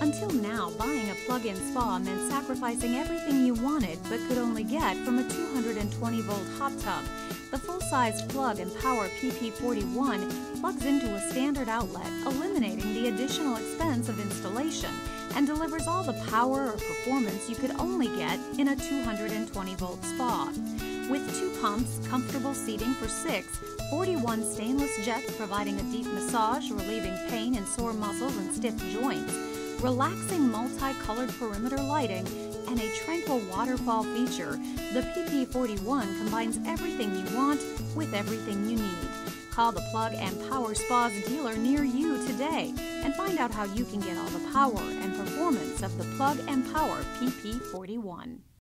Until now, buying a plug-in spa meant sacrificing everything you wanted but could only get from a 220 volt hot tub. The full-size plug and power PP41 plugs into a standard outlet, eliminating the additional expense of installation and delivers all the power or performance you could only get in a 220 volt spa. With two pumps, comfortable seating for six, 41 stainless jets providing a deep massage, relieving pain in sore muscles and stiff joints, relaxing multicolored perimeter lighting, and a tranquil waterfall feature, the PP41 combines everything you want with everything you need. Call the Plug and Power Spas dealer near you today and find out how you can get all the power and performance of the Plug and Power PP41.